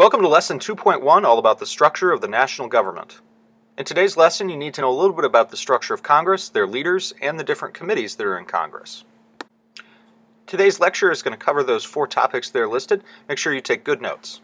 Welcome to Lesson 2.1, all about the structure of the national government. In today's lesson, you need to know a little bit about the structure of Congress, their leaders, and the different committees that are in Congress. Today's lecture is going to cover those four topics that are listed. Make sure you take good notes.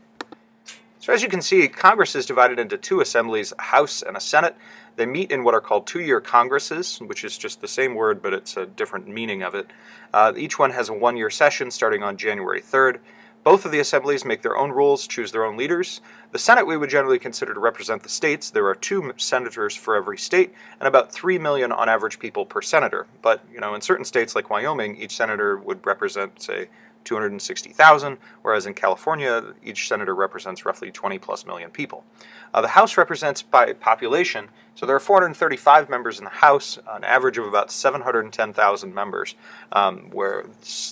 So as you can see, Congress is divided into two assemblies, a House and a Senate. They meet in what are called two-year Congresses, which is just the same word, but it's a different meaning of it. Uh, each one has a one-year session starting on January 3rd. Both of the assemblies make their own rules, choose their own leaders. The Senate we would generally consider to represent the states. There are two senators for every state and about 3 million on average people per senator. But, you know, in certain states like Wyoming, each senator would represent, say, 260,000, whereas in California, each senator represents roughly 20 plus million people. Uh, the House represents by population, so there are 435 members in the House, an average of about 710,000 members, um, where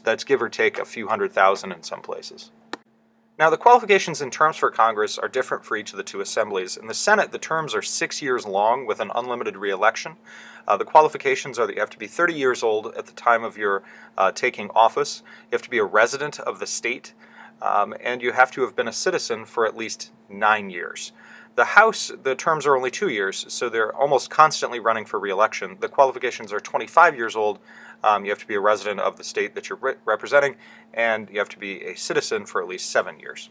that's give or take a few hundred thousand in some places. Now, the qualifications and terms for Congress are different for each of the two assemblies. In the Senate, the terms are six years long with an unlimited reelection. Uh, the qualifications are that you have to be 30 years old at the time of your uh, taking office, you have to be a resident of the state, um, and you have to have been a citizen for at least nine years. The House, the terms are only two years, so they're almost constantly running for reelection. The qualifications are 25 years old. Um, you have to be a resident of the state that you're re representing, and you have to be a citizen for at least seven years.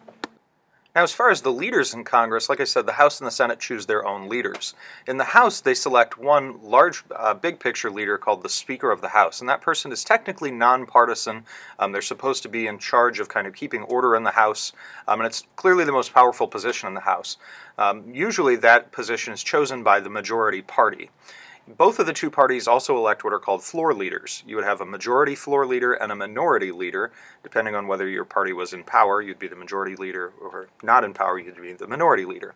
Now, as far as the leaders in Congress, like I said, the House and the Senate choose their own leaders. In the House, they select one large, uh, big picture leader called the Speaker of the House, and that person is technically nonpartisan. Um, they're supposed to be in charge of kind of keeping order in the House, um, and it's clearly the most powerful position in the House. Um, usually, that position is chosen by the majority party. Both of the two parties also elect what are called floor leaders. You would have a majority floor leader and a minority leader. Depending on whether your party was in power, you'd be the majority leader, or not in power, you'd be the minority leader.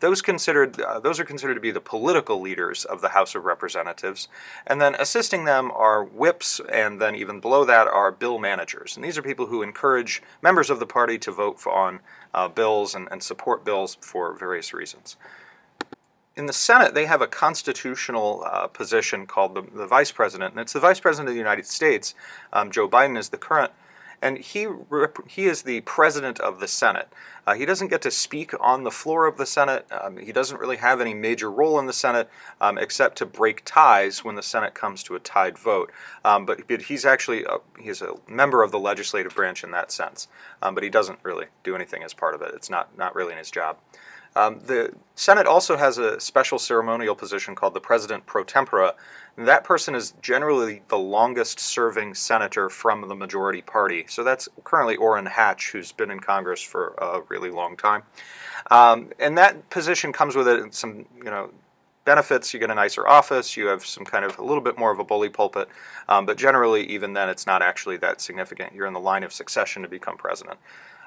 Those considered uh, those are considered to be the political leaders of the House of Representatives, and then assisting them are whips, and then even below that are bill managers. And these are people who encourage members of the party to vote on uh, bills and, and support bills for various reasons in the Senate, they have a constitutional uh, position called the, the, Vice President, and it's the Vice President of the United States. Um, Joe Biden is the current, and he he is the President of the Senate. Uh, he doesn't get to speak on the floor of the Senate. Um, he doesn't really have any major role in the Senate um, except to break ties when the Senate comes to a tied vote. Um, but, he's actually a, he's a member of the legislative branch in that sense. Um, but he doesn't really do anything as part of it. It's not not really in his job. Um, the Senate also has a special ceremonial position called the President pro tempore. That person is generally the longest serving senator from the majority party. So that's currently Orrin Hatch, who's been in Congress for a really long time. Um, and that position comes with it some, you know, benefits. You get a nicer office. You have some kind of a little bit more of a bully pulpit. Um, but generally, even then, it's not actually that significant. You're in the line of succession to become president.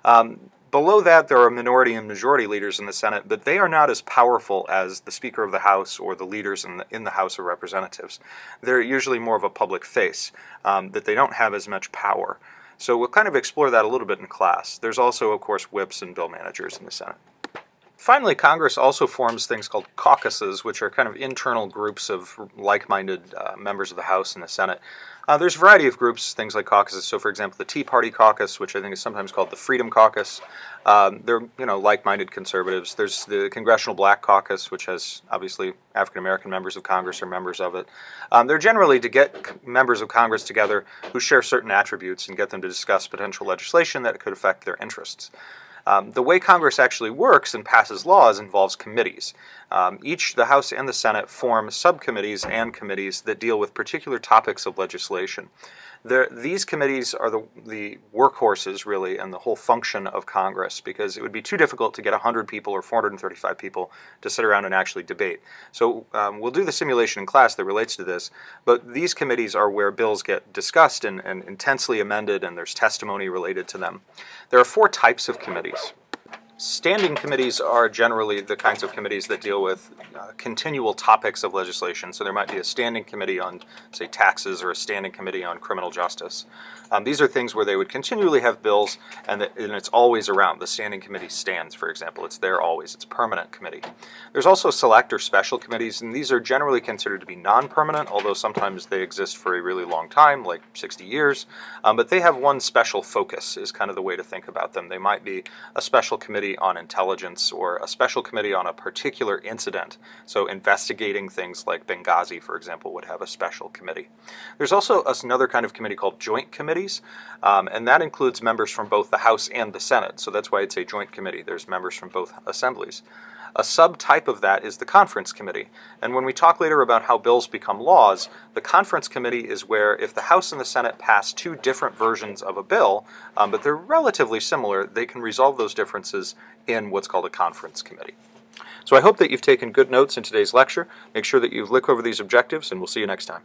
Um, below that, there are minority and majority leaders in the Senate, but they are not as powerful as the Speaker of the House or the leaders in the, in the House of Representatives. They're usually more of a public face, um, that they don't have as much power. So we'll kind of explore that a little bit in class. There's also, of course, whips and bill managers in the Senate. Finally, Congress also forms things called caucuses, which are kind of internal groups of like minded uh, members of the House and the Senate. Uh, there's a variety of groups, things like caucuses. So, for example, the Tea Party caucus, which I think is sometimes called the Freedom Caucus, um, they're you know like-minded conservatives. There's the Congressional Black Caucus, which has obviously African American members of Congress are members of it. Um, they're generally to get members of Congress together who share certain attributes and get them to discuss potential legislation that could affect their interests. Um, the way Congress actually works and passes laws involves committees. Um, each, the House and the Senate, form subcommittees and committees that deal with particular topics of legislation these committees are the, the workhorses, really, and the whole function of Congress because it would be too difficult to get 100 people or 435 people to sit around and actually debate. So um, we'll do the simulation in class that relates to this, but these committees are where bills get discussed and, and intensely amended, and there's testimony related to them. There are four types of committees. Standing committees are generally the kinds of committees that deal with uh, continual topics of legislation. So there might be a standing committee on, say, taxes or a standing committee on criminal justice. Um, these are things where they would continually have bills and, the, and, it's always around. The standing committee stands, for example. It's there always. It's a permanent committee. There's also select or special committees, and these are generally considered to be non-permanent, although sometimes they exist for a really long time, like 60 years. Um, but they have one special focus is kind of the way to think about them. They might be a special committee committee on intelligence or a special committee on a particular incident. So, investigating things like Benghazi, for example, would have a special committee. There's also another kind of committee called joint committees, um, and that includes members from both the House and the Senate. So, that's why it's a joint committee. There's members from both assemblies. A subtype of that is the conference committee. And when we talk later about how bills become laws, the conference committee is where if the House and the Senate pass two different versions of a bill, um, but they're relatively similar, they can resolve those differences in what's called a conference committee. So I hope that you've taken good notes in today's lecture. Make sure that you look over these objectives, and we'll see you next time.